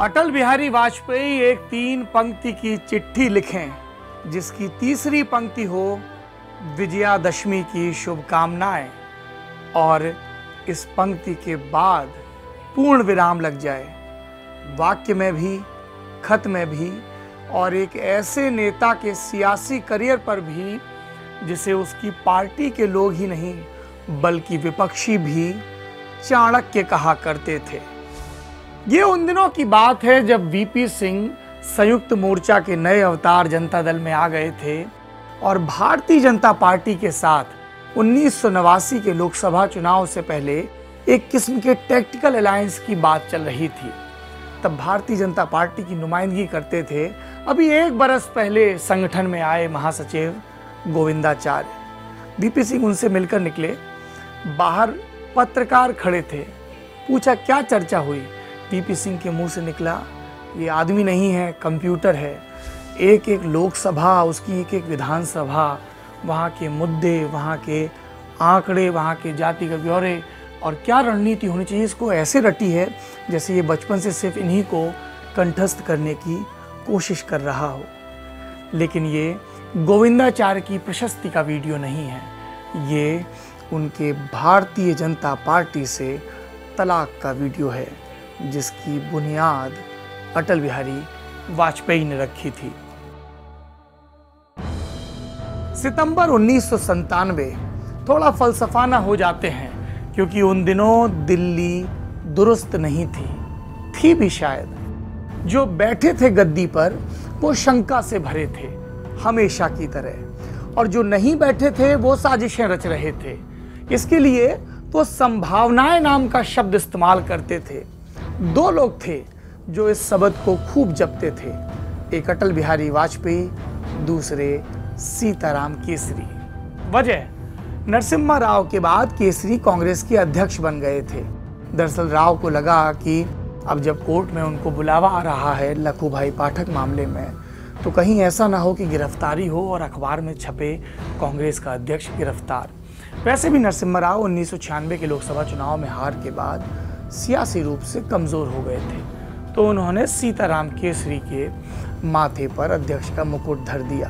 अटल बिहारी वाजपेयी एक तीन पंक्ति की चिट्ठी लिखें, जिसकी तीसरी पंक्ति हो, विजयादशमी की शुभकामनाएँ, और इस पंक्ति के बाद पूर्ण विराम लग जाए। वाक्य में भी, खत में भी, और एक ऐसे नेता के सियासी करियर पर भी, जिसे उसकी पार्टी के लोग ही नहीं, बल्कि विपक्षी भी, चाणक्य कहा करते थे। ये उन दिनों की बात है जब वीपी सिंह संयुक्त मोर्चा के नए अवतार जनता दल में आ गए थे और भारतीय जनता पार्टी के साथ उन्नीस सौ नवासी के लोकसभा चुनाव से पहले एक किस्म के टैक्टिकल अलायंस की बात चल रही थी। तब भारतीय जनता पार्टी की नुमाइंदगी करते थे। अभी एक बरस पहले संगठन में आए महासचिव गोविंदाचार्य। बीपी सिंह उनसे मिलकर निकले। बाहर पत्रकार खड़े थे। पूछा, क्या चर्चा हुई? पीपी सिंह के मुँह से निकला, ये आदमी नहीं है, कंप्यूटर है। एक एक लोकसभा, उसकी एक एक विधानसभा, वहाँ के मुद्दे, वहाँ के आंकड़े, वहाँ के जाति के ब्यौरे, और क्या रणनीति होनी चाहिए, इसको ऐसे रटी है जैसे ये बचपन से सिर्फ़ इन्हीं को कंठस्थ करने की कोशिश कर रहा हो। लेकिन ये गोविंदाचार्य की प्रशस्ति का वीडियो नहीं है। ये उनके भारतीय जनता पार्टी से तलाक का वीडियो है। जिसकी बुनियाद अटल बिहारी वाजपेयी ने रखी थी। सितंबर उन्नीस थोड़ा फलसफाना हो जाते हैं, क्योंकि उन दिनों दिल्ली दुरुस्त नहीं थी। थी भी शायद। जो बैठे थे गद्दी पर, वो शंका से भरे थे, हमेशा की तरह। और जो नहीं बैठे थे, वो साजिशें रच रहे थे। इसके लिए वो संभावनाएँ नाम का शब्द इस्तेमाल करते थे। दो लोग थे जो इस शब्द को खूब जपते थे। एक अटल बिहारी वाजपेयी, दूसरे सीताराम केसरी। वजह, नरसिम्हा राव के बाद केसरी कांग्रेस के अध्यक्ष बन गए थे। दरअसल राव को लगा कि अब जब कोर्ट में उनको बुलावा आ रहा है लखू भाई पाठक मामले में तो कहीं ऐसा ना हो कि गिरफ्तारी हो और अखबार में छपे कांग्रेस का अध्यक्ष गिरफ़्तार। वैसे भी नरसिम्हा राव उन्नीस सौ छियानवे के लोकसभा चुनाव में हार के बाद सियासी रूप से कमज़ोर हो गए थे। तो उन्होंने सीताराम केसरी के माथे पर अध्यक्ष का मुकुट धर दिया।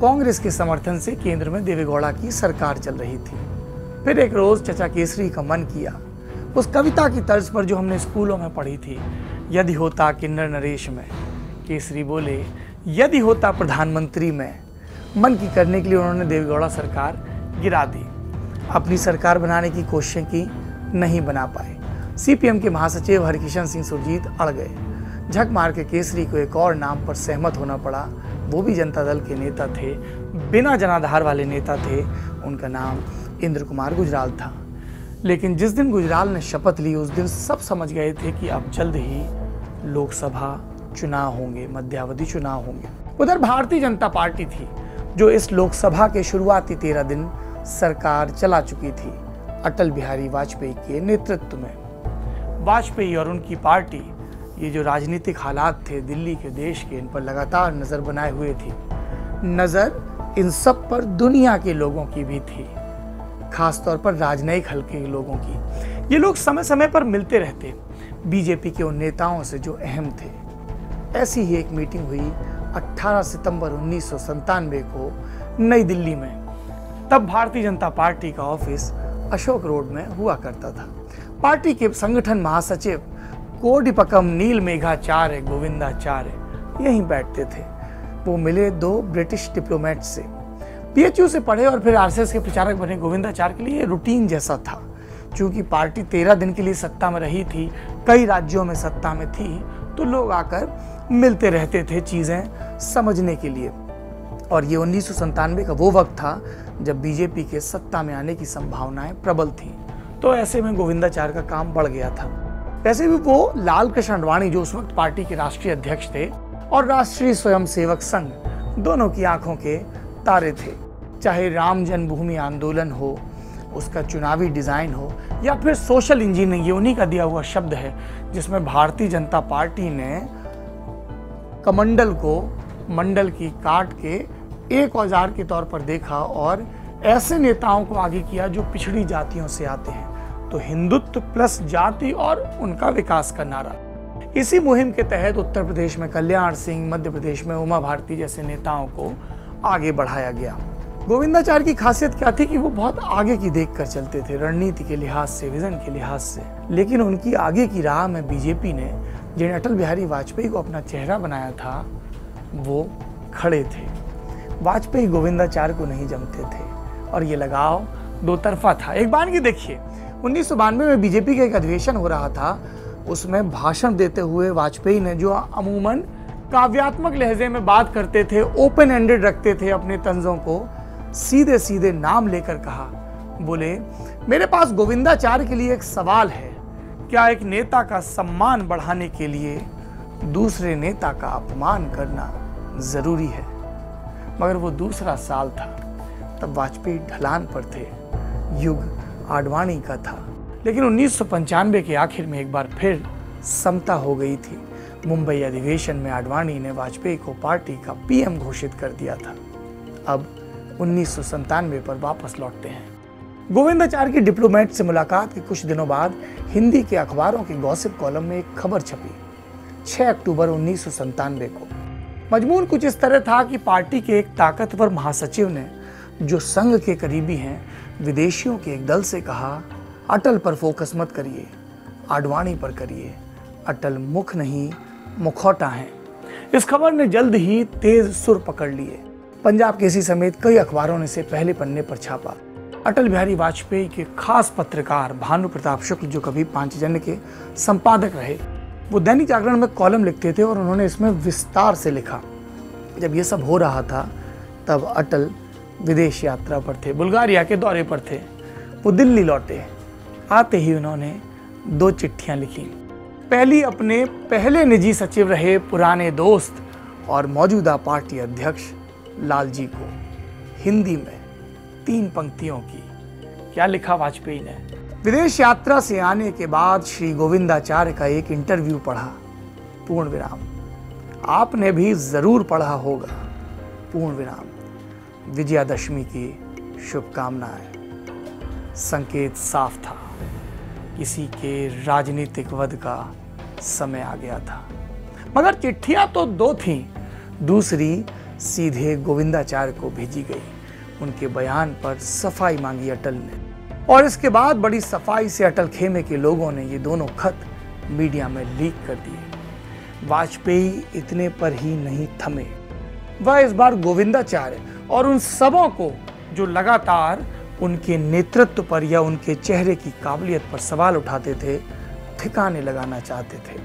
कांग्रेस के समर्थन से केंद्र में देवेगौड़ा की सरकार चल रही थी। फिर एक रोज चचा केसरी का मन किया। उस कविता की तर्ज पर जो हमने स्कूलों में पढ़ी थी, यदि होता किन्नर नरेश में। केसरी बोले, यदि होता प्रधानमंत्री में। मन की करने के लिए उन्होंने देवेगौड़ा सरकार गिरा दी। अपनी सरकार बनाने की कोशिशें की, नहीं बना पाए। सीपीएम के महासचिव हरिकिशन सिंह सुरजीत अड़ गए। झक मार के केसरी को एक और नाम पर सहमत होना पड़ा। वो भी जनता दल के नेता थे। बिना जनाधार वाले नेता थे। उनका नाम इंद्र कुमार गुजराल था। लेकिन जिस दिन गुजराल ने शपथ ली, उस दिन सब समझ गए थे कि अब जल्द ही लोकसभा चुनाव होंगे, मध्यावधि चुनाव होंगे। उधर भारतीय जनता पार्टी थी, जो इस लोकसभा के शुरुआती तेरह दिन सरकार चला चुकी थी। अटल बिहारी वाजपेयी के नेतृत्व में। वाजपेयी और उनकी पार्टी, ये जो राजनीतिक हालात थे दिल्ली के देश के, इन पर लगातार नज़र बनाए हुए थी। नज़र इन सब पर दुनिया के लोगों की भी थी, खासतौर पर राजनयिक हल्के के लोगों की। ये लोग समय समय पर मिलते रहते, बीजेपी के उन नेताओं से जो अहम थे। ऐसी ही एक मीटिंग हुई 18 सितंबर उन्नीस को नई दिल्ली में, तब भारतीय जनता पार्टी का ऑफ़िस अशोक रोड में हुआ करता था। पार्टी के संगठन महासचिव कोडिपकम नील मेघाचार्य गोविंदाचार्य यहीं बैठते थे। वो मिले दो ब्रिटिश डिप्लोमेट से। पीएचयू से पढ़े और फिर आरएसएस के प्रचारक बने गोविंदाचार्य के लिए रूटीन जैसा था। क्योंकि पार्टी तेरह दिन के लिए सत्ता में रही थी, कई राज्यों में सत्ता में थी तो लोग आकर मिलते रहते थे चीज़ें समझने के लिए। और ये उन्नीस का वो वक्त था जब बीजेपी के सत्ता में आने की संभावनाएँ प्रबल थी। तो ऐसे में गोविंदाचार्य का काम बढ़ गया था। वैसे भी वो लाल कृष्ण अडवाणी जो उस वक्त पार्टी के राष्ट्रीय अध्यक्ष थे और राष्ट्रीय स्वयंसेवक संघ, दोनों की आँखों के तारे थे। चाहे राम जन्मभूमि आंदोलन हो, उसका चुनावी डिज़ाइन हो, या फिर सोशल इंजीनियरिंग, ये उन्हीं का दिया हुआ शब्द है, जिसमें भारतीय जनता पार्टी ने कमंडल को मंडल की काट के एक औज़ार के तौर पर देखा और ऐसे नेताओं को आगे किया जो पिछड़ी जातियों से आते हैं। तो हिंदुत्व प्लस जाति और उनका विकास का नारा। इसी मुहिम के तहत उत्तर प्रदेश में कल्याण सिंह, मध्य प्रदेश में उमा भारती जैसे नेताओं को आगे बढ़ाया गया। गोविंदाचार्य की खासियत क्या थी कि वो बहुत आगे की देख कर चलते थे, रणनीति के लिहाज से, विजन के लिहाज से। लेकिन उनकी आगे की राह में बीजेपी ने जिन्हें अटल बिहारी वाजपेयी को अपना चेहरा बनाया था, वो खड़े थे। वाजपेयी गोविंदाचार्य को नहीं जमते थे। और ये लगाव दो तरफा था। एक बार की देखिए उन्नीस सौ बानवे में बीजेपी का एक अधिवेशन हो रहा था, उसमें भाषण देते हुए वाजपेयी ने जो अमूमन काव्यात्मक लहजे में बात करते थे ओपन एंडेड रखते थे अपने तंजों को सीधे सीधे नाम लेकर कहा, बोले, मेरे पास गोविंदाचार्य के लिए एक सवाल है। क्या एक नेता का सम्मान बढ़ाने के लिए दूसरे नेता का अपमान करना ज़रूरी है? मगर वो दूसरा साल था, तब वाजपेयी ढलान पर थे, युग आडवाणी का था। लेकिन उन्नीस के आखिर में एक बार फिर समता हो गई थी। मुंबई अधिवेशन में आडवाणी ने वाजपेयी को पार्टी का पीएम घोषित कर दिया था। अब उन्नीस पर वापस लौटते हैं। गोविंदाचार्य की डिप्लोमेट से मुलाकात के कुछ दिनों बाद हिंदी के अखबारों की गॉसिप कॉलम में एक खबर छपी। 6 अक्टूबर उन्नीस को। मजमून कुछ इस तरह था कि पार्टी के एक ताकतवर महासचिव ने, जो संघ के करीबी हैं विदेशियों के एक दल से कहा, अटल पर फोकस मत करिए, आडवाणी पर करिए। अटल मुख नहीं, मुखौटा है। इस खबर ने जल्द ही तेज सुर पकड़ लिए। पंजाब केसी समेत कई अखबारों ने इसे पहले पन्ने पर छापा। अटल बिहारी वाजपेयी के खास पत्रकार भानु प्रताप शुक्ल, जो कभी पांचजन्य के संपादक रहे, वो दैनिक जागरण में कॉलम लिखते थे और उन्होंने इसमें विस्तार से लिखा। जब ये सब हो रहा था, तब अटल विदेश यात्रा पर थे, बुल्गारिया के दौरे पर थे, वो दिल्ली लौटे। आते ही उन्होंने दो चिट्ठियाँ लिखी। पहली, अपने पहले निजी सचिव रहे पुराने दोस्त और मौजूदा पार्टी अध्यक्ष लाल जी को। हिंदी में तीन पंक्तियों की, क्या लिखा वाजपेयी ने? विदेश यात्रा से आने के बाद श्री गोविंदाचार्य का एक इंटरव्यू पढ़ा, पूर्ण विराम। आपने भी ज़रूर पढ़ा होगा, पूर्ण विराम। विजयादशमी की शुभकामनाएँ। संकेत साफ़ था। किसी के राजनीतिक वध का समय आ गया था। मगर चिट्ठियाँ तो दो थीं। दूसरी सीधे गोविंदाचार्य को भेजी गई। उनके बयान पर सफ़ाई मांगी अटल ने। और इसके बाद बड़ी सफ़ाई से अटल खेमे के लोगों ने ये दोनों खत मीडिया में लीक कर दिए। वाजपेयी इतने पर ही नहीं थमे। वह इस बार गोविंदाचार्य और उन सबों को जो लगातार उनके नेतृत्व पर या उनके चेहरे की काबिलियत पर सवाल उठाते थे, ठिकाने लगाना चाहते थे।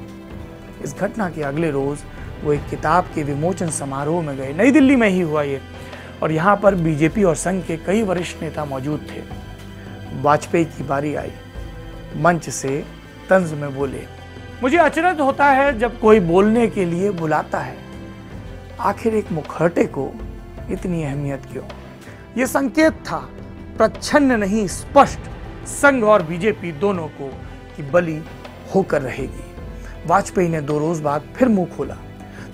इस घटना के अगले रोज वो एक किताब के विमोचन समारोह में गए। नई दिल्ली में ही हुआ ये। और यहाँ पर बीजेपी और संघ के कई वरिष्ठ नेता मौजूद थे। वाजपेयी की बारी आई। मंच से तंज में बोले, मुझे अचरज होता है जब कोई बोलने के लिए बुलाता है। आखिर एक मुखर्टे को इतनी अहमियत क्यों? ये संकेत था, प्रच्छन्न नहीं, स्पष्ट। संघ और बीजेपी दोनों को कि बलि होकर रहेगी। वाजपेयी ने दो रोज बाद फिर मुँह खोला।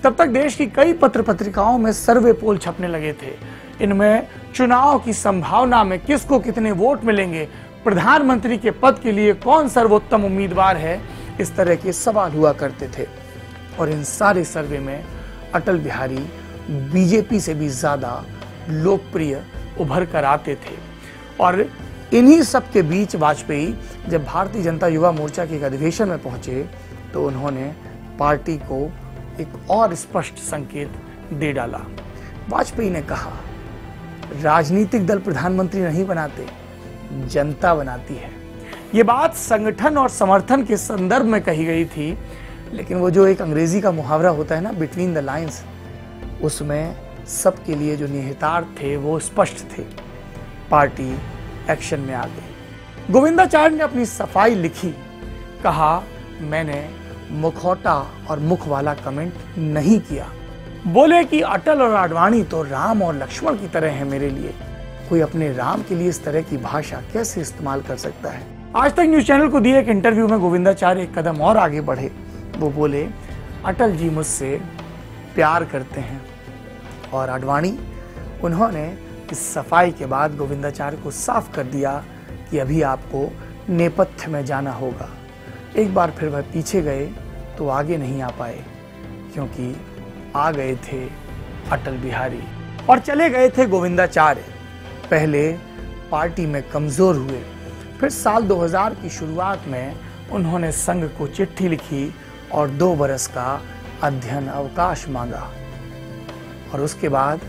तब तक देश की कई पत्र पत्रिकाओं में सर्वे पोल छपने लगे थे। इनमें चुनाव की संभावना में किसको कितने वोट मिलेंगे, प्रधानमंत्री के पद के लिए कौन सर्वोत्तम उम्मीदवार है, इस तरह के सवाल हुआ करते थे। और इन सारे सर्वे में अटल बिहारी बीजेपी से भी ज़्यादा लोकप्रिय उभर कर आते थे। और इन्हीं सब के बीच वाजपेयी जब भारतीय जनता युवा मोर्चा के एक अधिवेशन में पहुँचे तो उन्होंने पार्टी को एक और स्पष्ट संकेत दे डाला। वाजपेयी ने कहा, राजनीतिक दल प्रधानमंत्री नहीं बनाते, जनता बनाती है। ये बात संगठन और समर्थन के संदर्भ में कही गई थी, लेकिन वो जो एक अंग्रेज़ी का मुहावरा होता है ना बिटवीन द लाइंस उसमें सबके लिए जो निहितार्थ थे, वो स्पष्ट थे। पार्टी एक्शन में आ गई। गोविंदाचार्य ने अपनी सफ़ाई लिखी। कहा, मैंने मुखौटा और मुख वाला कमेंट नहीं किया। बोले कि अटल और आडवाणी तो राम और लक्ष्मण की तरह है मेरे लिए। कोई अपने राम के लिए इस तरह की भाषा कैसे इस्तेमाल कर सकता है? आज तक न्यूज़ चैनल को दिए एक इंटरव्यू में गोविंदाचार्य एक कदम और आगे बढ़े। वो बोले, अटल जी मुझसे प्यार करते हैं। और आडवाणी, उन्होंने इस सफ़ाई के बाद गोविंदाचार्य को साफ़ कर दिया कि अभी आपको नेपथ्य में जाना होगा। एक बार फिर वह पीछे गए तो आगे नहीं आ पाए, क्योंकि आ गए थे अटल बिहारी और चले गए थे गोविंदाचार्य। पहले पार्टी में कमज़ोर हुए, फिर साल 2000 की शुरुआत में उन्होंने संघ को चिट्ठी लिखी और दो बरस का अध्ययन अवकाश मांगा। और उसके बाद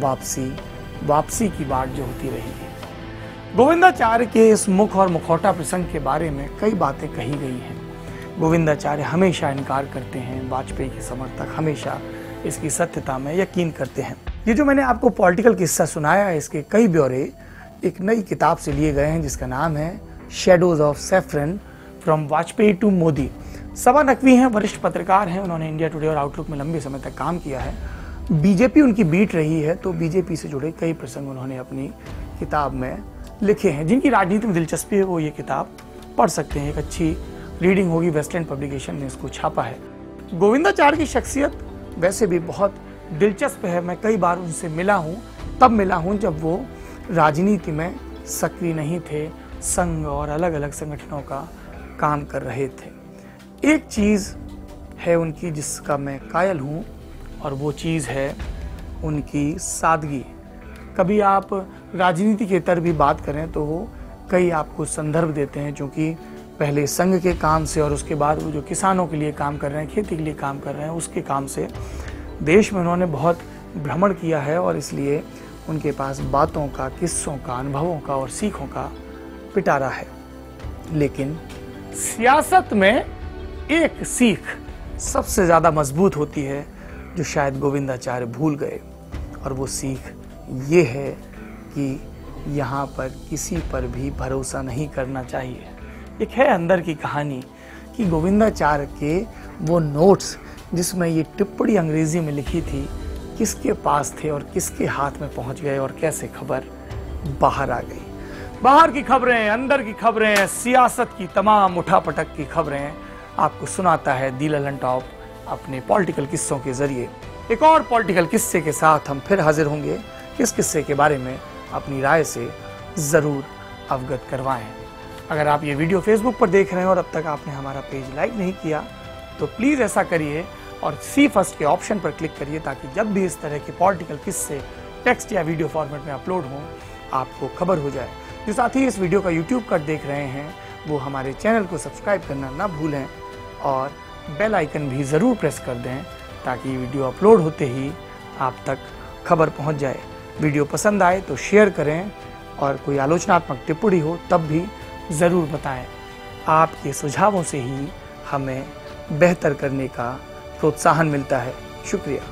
वापसी वापसी की बात जो होती रही है गोविंदाचार्य के इस मुख और मुखौटा प्रसंग के बारे में कई बातें कही गई हैं। गोविंदाचार्य हमेशा इनकार करते हैं, वाजपेयी के समर्थक हमेशा इसकी सत्यता में यकीन करते हैं। ये जो मैंने आपको पॉलिटिकल किस्सा सुनाया है, इसके कई ब्यौरे एक नई किताब से लिए गए हैं, जिसका नाम है shadows of saffron from Vajpayee to Modi Saba Naqvi हैं, वरिष्ठ पत्रकार हैं, उन्होंने इंडिया टुडे और आउटलुक में लंबे समय तक काम किया है। बीजेपी उनकी बीट रही है तो बीजेपी से जुड़े कई प्रसंग उन्होंने अपनी किताब में लिखे हैं, जिनकी राजनीति में दिलचस्पी है, वो ये किताब पढ़ सकते हैं। एक अच्छी रीडिंग होगी, वेस्टलैंड पब्लिकेशन ने इसको छापा है। गोविंदाचार्य की शख्सियत वैसे भी बहुत दिलचस्प है, मैं कई बार उनसे मिला हूँ, तब मिला हूँ जब वो राजनीति में सक्रिय नहीं थे, संघ और अलग अलग संगठनों का काम कर रहे थे। एक चीज़ है उनकी जिसका मैं कायल हूँ और वो चीज़ है उनकी सादगी। कभी आप राजनीति के तर भी बात करें तो वो कई आपको संदर्भ देते हैं क्योंकि पहले संघ के काम से और उसके बाद वो जो किसानों के लिए काम कर रहे हैं, खेती के लिए काम कर रहे हैं, उसके काम से देश में उन्होंने बहुत भ्रमण किया है और इसलिए उनके पास बातों का, किस्सों का, अनुभवों का और सीखों का पिटारा है। लेकिन सियासत में एक सीख सबसे ज़्यादा मज़बूत होती है जो शायद गोविंदाचार्य भूल गए। और वो सीख ये है कि यहाँ पर किसी पर भी भरोसा नहीं करना चाहिए। एक है अंदर की कहानी कि गोविंदाचार्य के वो नोट्स जिसमें ये टिप्पणी अंग्रेज़ी में लिखी थी, किसके पास थे और किसके हाथ में पहुँच गए और कैसे खबर बाहर आ गई। बाहर की खबरें, अंदर की खबरें, सियासत की तमाम उठापटक की खबरें आपको सुनाता है दीला टॉप अपने पॉलिटिकल किस्सों के ज़रिए। एक और पॉलिटिकल किस्से के साथ हम फिर हाजिर होंगे। इस किस्से के बारे में अपनी राय से ज़रूर अवगत करवाएँ। अगर आप ये वीडियो फेसबुक पर देख रहे हैं और अब तक आपने हमारा पेज लाइक नहीं किया तो प्लीज़ ऐसा करिए और सी फ़र्स्ट के ऑप्शन पर क्लिक करिए ताकि जब भी इस तरह के पॉलिटिकल किस्से, टेक्स्ट या वीडियो फॉर्मेट में अपलोड हों, आपको खबर हो जाए। जो साथ ही इस वीडियो का यूट्यूब कट देख रहे हैं, वो हमारे चैनल को सब्सक्राइब करना ना भूलें और बेल आइकन भी ज़रूर प्रेस कर दें ताकि वीडियो अपलोड होते ही आप तक खबर पहुँच जाए। वीडियो पसंद आए तो शेयर करें और कोई आलोचनात्मक टिप्पणी हो तब भी ज़रूर बताएँ। आपके सुझावों से ही हमें बेहतर करने का प्रोत्साहन मिलता है। शुक्रिया।